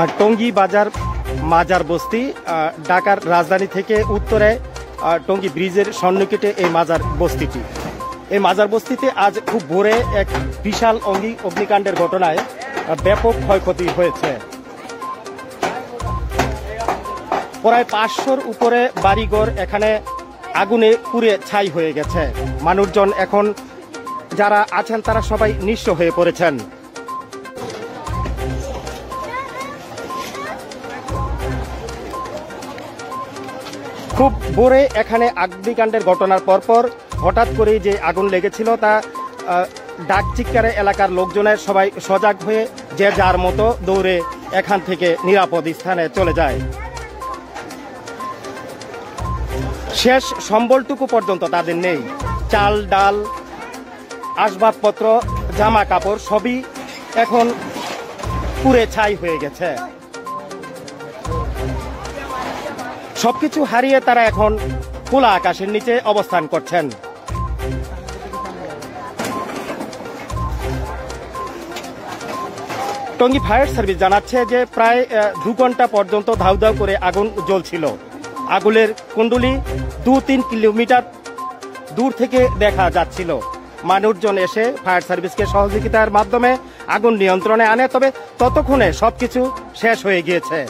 আর টঙ্গী বাজার, মাজার বস্তি ঢাকার রাজধানী থেকে উত্তরে টঙ্গী ব্রিজের সন্নিকটে এই মাজার বস্তিটি। এই মাজার বস্তিতে আজ খুব ভোরে এক বিশাল অঙ্গি অগ্নিকাণ্ডের ঘটনায় ব্যাপক ক্ষয়ক্ষতি হয়েছে। প্রায় পাঁচশোর উপরে বাড়িঘর এখানে আগুনে পুড়ে ছাই হয়ে গেছে। মানুষজন এখন যারা আছেন, তারা সবাই নিঃস্ব হয়ে পড়েছেন। খুব ভোরে এখানে অগ্নিকাণ্ডের ঘটনার পরপর হঠাৎ করেই যে আগুন লেগেছিল তা ডাক চিৎকারে এলাকার লোকজনের সবাই সজাগ হয়ে যে যার মতো দৌড়ে এখান থেকে নিরাপদ স্থানে চলে যায়। শেষ সম্বলটুকু পর্যন্ত তাদের নেই। চাল, ডাল, আসবাবপত্র, জামা কাপড় সবই এখন পুড়ে ছাই হয়ে গেছে। সবকিছু হারিয়ে তারা এখন খোলা আকাশের নিচে অবস্থান করছেন। টঙ্গী ফায়ার সার্ভিস জানাচ্ছে যে প্রায় দু ঘণ্টা পর্যন্ত ধাউ ধাউ করে আগুন জ্বলছিল। আগুনের কুণ্ডুলি দু তিন কিলোমিটার দূর থেকে দেখা যাচ্ছিল। মানুষজন এসে ফায়ার সার্ভিসকে সহযোগিতার মাধ্যমে আগুন নিয়ন্ত্রণে আনে, তবে ততক্ষণে সবকিছু শেষ হয়ে গিয়েছে।